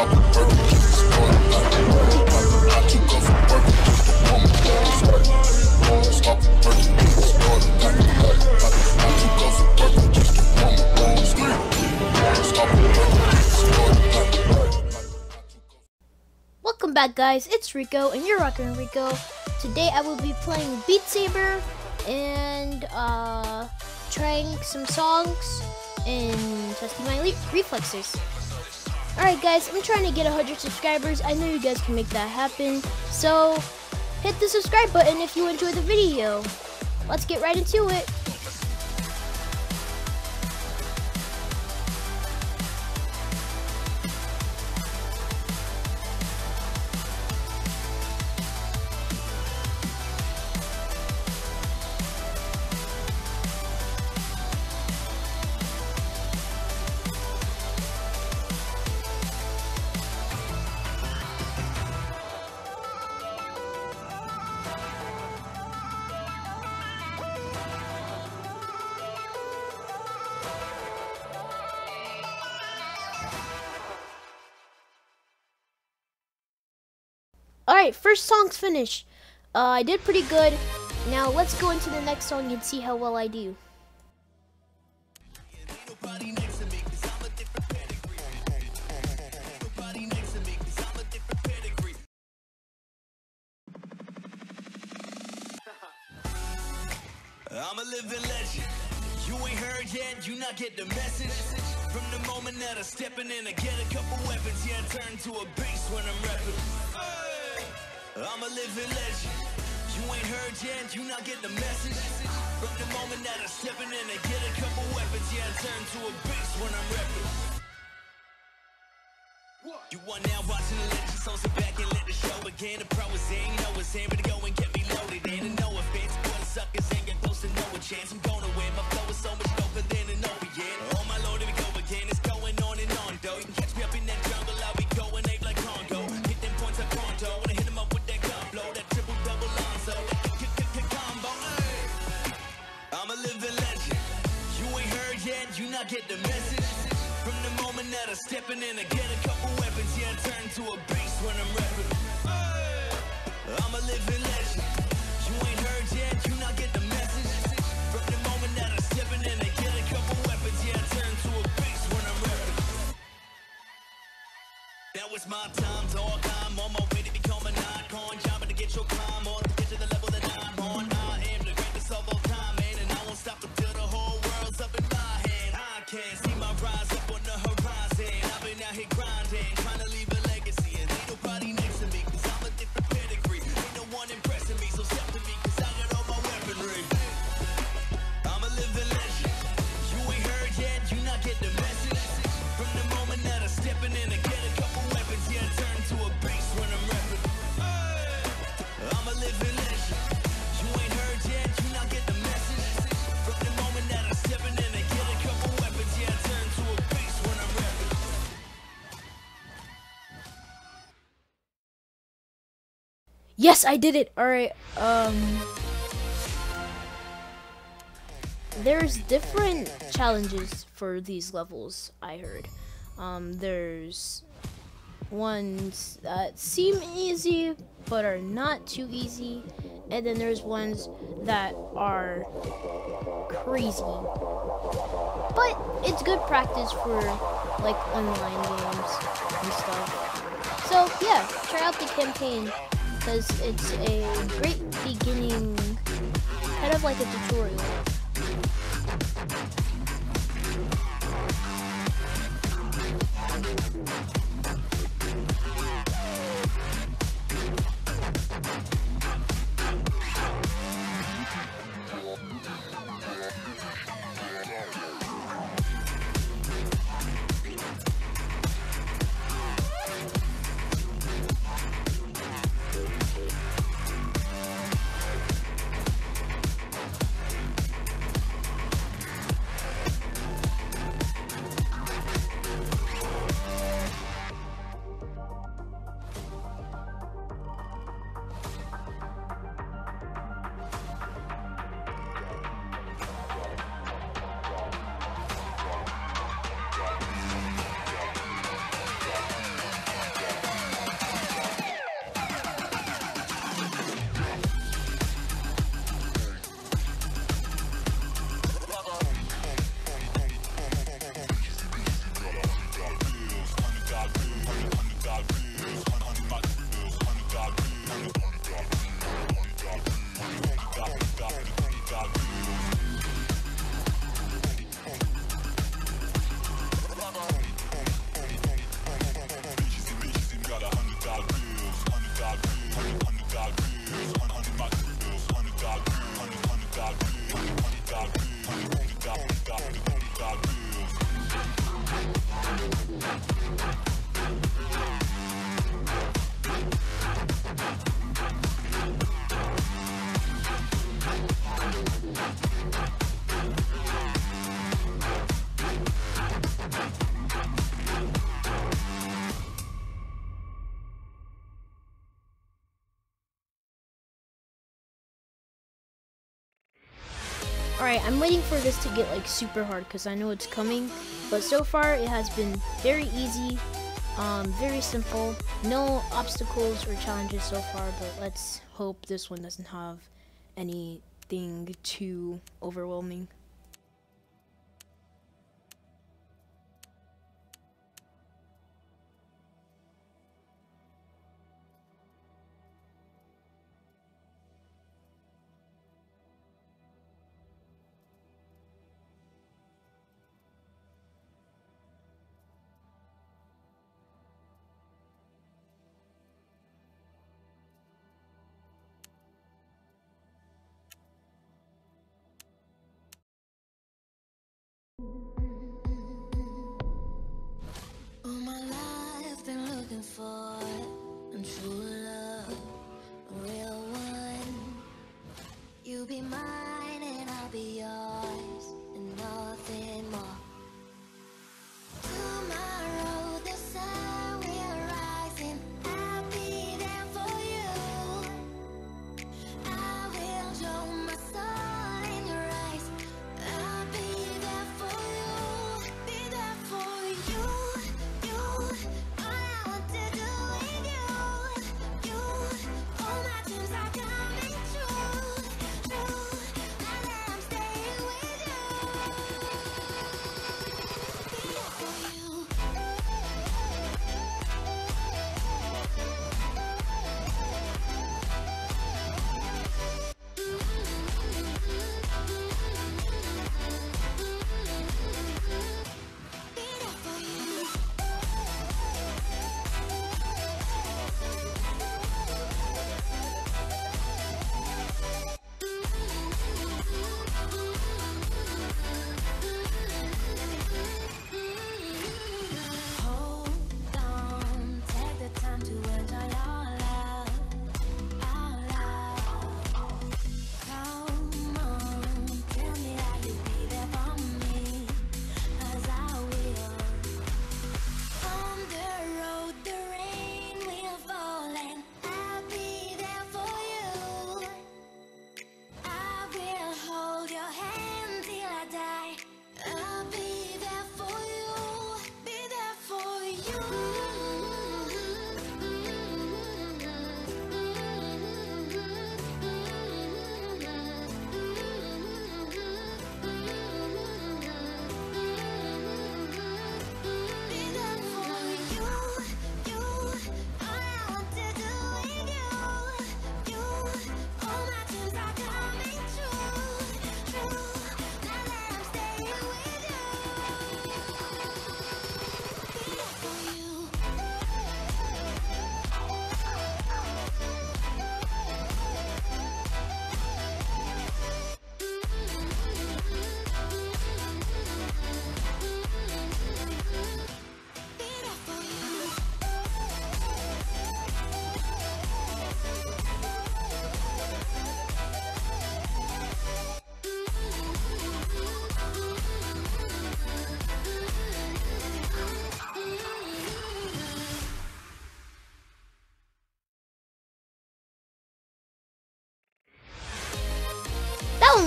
Welcome back guys, it's Rico and you're rocking Rico. Today I will be playing Beat Saber and uh, trying some songs and testing my reflexes. Alright guys, I'm trying to get 100 subscribers. I know you guys can make that happen. So hit the subscribe button if you enjoy the video. Let's get right into it. Alright, first song's finished. Uh, I did pretty good. Now let's go into the next song and see how well I do. I'm a living legend. You ain't heard yet, you not get the message. From the moment that I stepping in, I get a couple weapons, yeah, I turn to a beast when I'm rapping. I'm a living legend. You ain't heard yet, you not get the message. From the moment that I'm stepping in and get a couple weapons, yeah, I turn to a beast when I'm repping. You are now watching the legend, so sit back and let the show begin. The pro is in, know it's in, but go and get me loaded. And no offense, boy, the suckers ain't get close to no chance. I'm gonna get the message. From the moment that I'm stepping in, I get a couple weapons, yeah, I turn to a beast when I'm rapping. I'm a living legend. You ain't heard yet, you not get the message. From the moment that I'm stepping in, I get a couple weapons, yeah, I turn to a beast when I'm rapping. Now it's my time, Yes, I did it. All right. Um there's different challenges for these levels i heard um, there's ones that seem easy but are not too easy and then there's ones that are crazy but it's good practice for like online games and stuff so yeah try out the campaign because it's a great beginning kind of like a tutorial Alright, I'm waiting for this to get like super hard because I know it's coming. But so far it has been very easy, um, very simple. No obstacles or challenges so far, but let's hope this one doesn't have anything too overwhelming. A true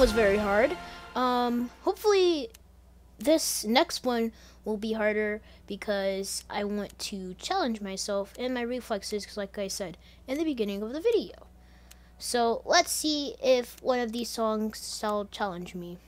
was very hard. Um, hopefully this next one will be harder because I want to challenge myself and my reflexes, like I said in the beginning of the video. So let's see if one of these songs shall challenge me.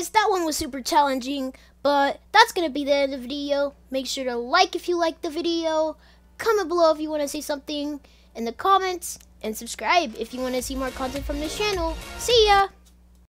Guys, that one was super challenging, but that's gonna be the end of the video. Make sure to like if you liked the video, comment below if you want to say something in the comments, and subscribe if you want to see more content from this channel. See ya!